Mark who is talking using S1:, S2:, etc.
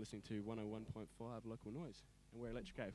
S1: listening to 101.5 Local Noise, and we're Electric Cave.